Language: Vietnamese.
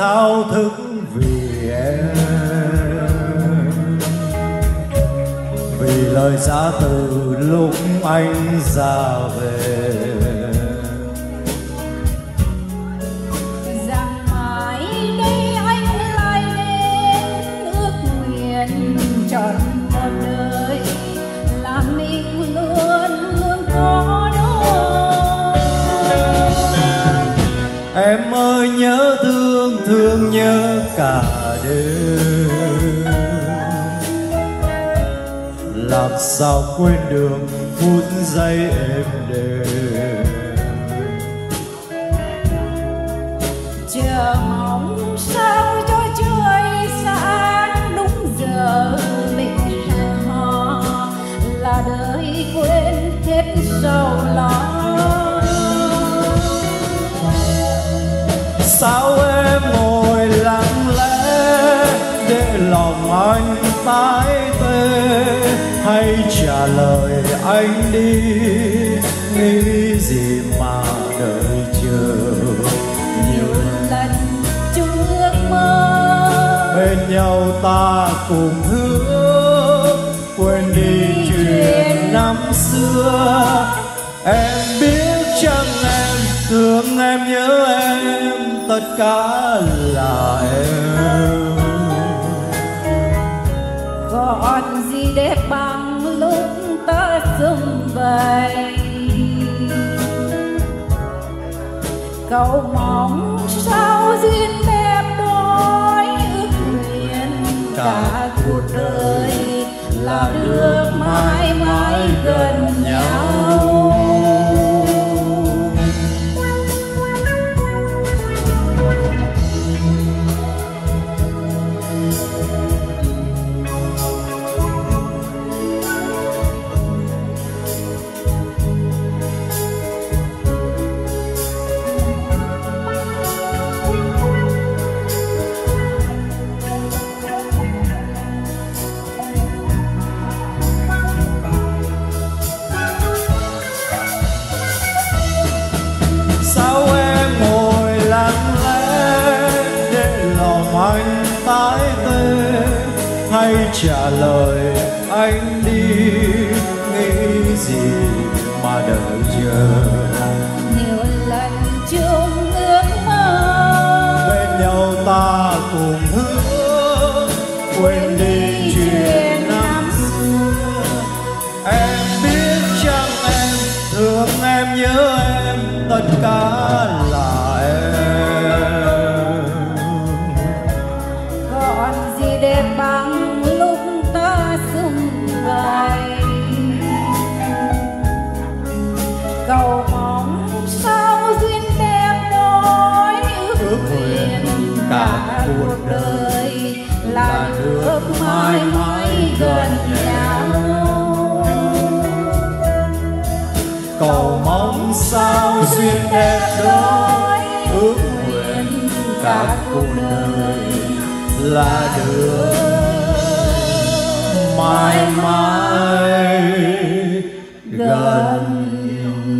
thao thức vì em. Vì lời xa từ lúc anh ra về. Em ơi, nhớ thương thương nhớ cả đêm. Làm sao quên được phút giây êm đềm? Chờ mong sao cho trời sáng đúng giờ mình hẹn hò là đời quên hết sầu lo tái tê hay trả lời anh đi. Nghĩ gì mà đợi chờ? Nhiều lần chung ước mơ. Bên nhau ta cùng hứa quên đi chuyện năm xưa. Em biết chăng em thương em nhớ em tất cả là em còn gì đẹp bằng lúc ta xung vầy? Cầu mong sao duyên đẹp đôi ước nguyện cả cuộc đời là được mãi mãi gần hay trả lời anh đi. Nghĩ gì mà đợi chờ? Nhiều lần chung ước mơ. Bên nhau ta cùng hứa. Quên đi chuyện năm xưa. Em biết chăng em thương em nhớ em. Tất cả là em được mãi mãi gần nhau. Cầu mong sao duyên đẹp đôi ước nguyện cả cuộc đời là được mãi mãi gần nhau